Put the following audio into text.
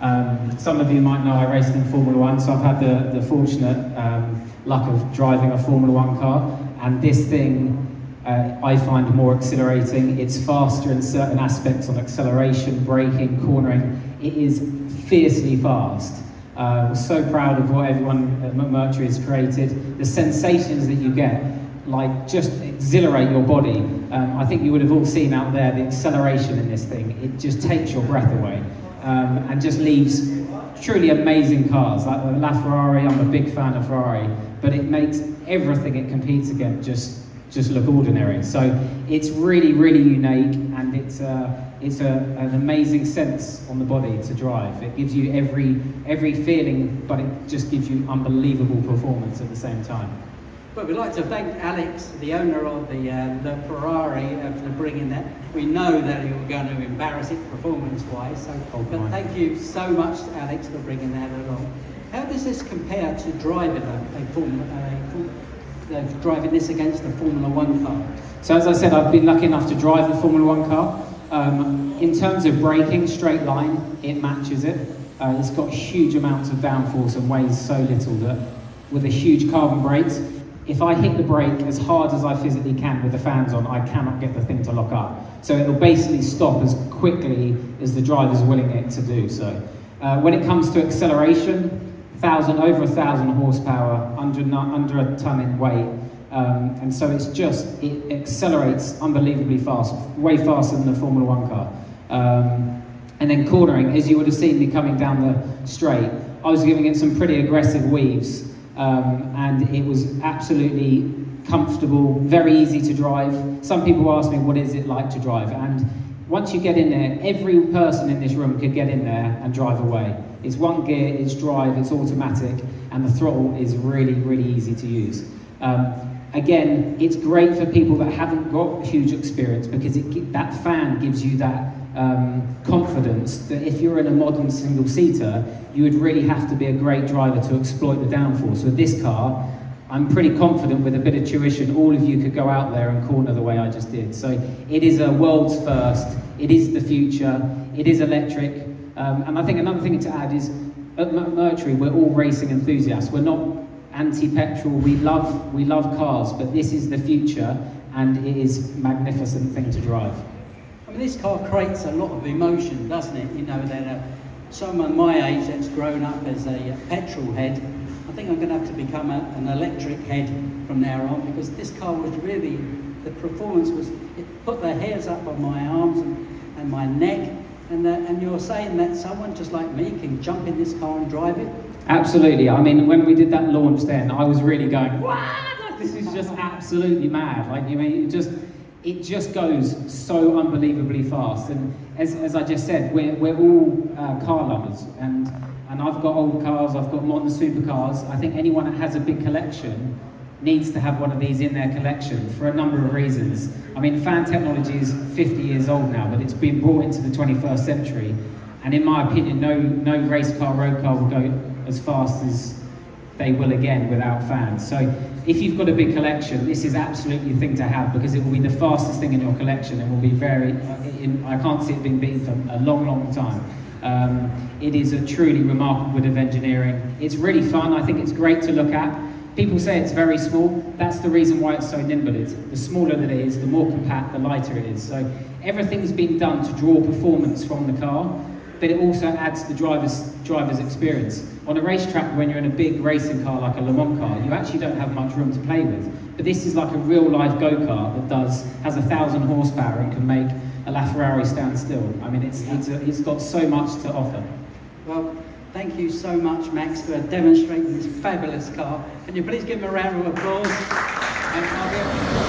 Um, some of you might know I raced in Formula One, so I've had the, the fortunate um, luck of driving a Formula One car, and this thing uh, I find more exhilarating. It's faster in certain aspects on acceleration, braking, cornering. It is fiercely fast. Uh, so proud of what everyone at McMurtry has created. The sensations that you get, like just exhilarate your body. Um, I think you would have all seen out there the acceleration in this thing. It just takes your breath away um, and just leaves truly amazing cars. Like the LaFerrari, I'm a big fan of Ferrari, but it makes everything it competes against just just look ordinary. So it's really, really unique, and it's uh, it's a, an amazing sense on the body to drive. It gives you every every feeling, but it just gives you unbelievable performance at the same time. Well, we'd like to thank Alex, the owner of the, uh, the Ferrari, uh, for bringing that. We know that you were going to embarrass it performance-wise, so oh, but thank you so much, Alex, for bringing that along. How does this compare to driving a, a, a driving this against a Formula One car? So as I said, I've been lucky enough to drive a Formula One car. Um, in terms of braking, straight line, it matches it. Uh, it's got huge amounts of downforce and weighs so little that with a huge carbon brakes, if I hit the brake as hard as I physically can with the fans on, I cannot get the thing to lock up. So it'll basically stop as quickly as the driver's willing it to do so. Uh, when it comes to acceleration, thousand over a thousand horsepower, under, under a ton in weight, um, and so it's just, it accelerates unbelievably fast, way faster than a Formula One car. Um, and then cornering, as you would have seen me coming down the straight, I was giving it some pretty aggressive weaves um, and it was absolutely comfortable, very easy to drive. Some people ask me, what is it like to drive? And once you get in there, every person in this room could get in there and drive away. It's one gear, it's drive, it's automatic, and the throttle is really, really easy to use. Um, again, it's great for people that haven't got huge experience because it, that fan gives you that um, confidence that if you're in a modern single seater, you would really have to be a great driver to exploit the downforce. With this car, I'm pretty confident with a bit of tuition, all of you could go out there and corner the way I just did. So it is a world's first, it is the future, it is electric. Um, and I think another thing to add is at McMurtry, we're all racing enthusiasts. We're not anti-petrol, we love, we love cars, but this is the future and it is a magnificent thing to drive mean, this car creates a lot of emotion, doesn't it? You know, that uh, someone my age that's grown up as a petrol head, I think I'm going to have to become a, an electric head from now on because this car was really, the performance was, it put the hairs up on my arms and, and my neck. And, uh, and you're saying that someone just like me can jump in this car and drive it? Absolutely. I mean, when we did that launch then, I was really going, what? Like, this is just absolutely mad. Like, you mean, just it just goes so unbelievably fast. And as, as I just said, we're, we're all uh, car lovers. And, and I've got old cars, I've got modern supercars. I think anyone that has a big collection needs to have one of these in their collection for a number of reasons. I mean, fan technology is 50 years old now, but it's been brought into the 21st century. And in my opinion, no, no race car, road car will go as fast as they will again without fans. So if you've got a big collection, this is absolutely the thing to have because it will be the fastest thing in your collection and will be very, I can't see it being beaten for a long, long time. Um, it is a truly remarkable bit of engineering. It's really fun. I think it's great to look at. People say it's very small. That's the reason why it's so nimble. It's, the smaller that it is, the more compact, the lighter it is. So everything's been done to draw performance from the car but it also adds the driver's, driver's experience. On a racetrack, when you're in a big racing car like a Le Mans car, you actually don't have much room to play with. But this is like a real life go-kart that does, has a thousand horsepower and can make a LaFerrari stand still. I mean, it's, it's, a, it's got so much to offer. Well, thank you so much, Max, for demonstrating this fabulous car. Can you please give him a round of applause?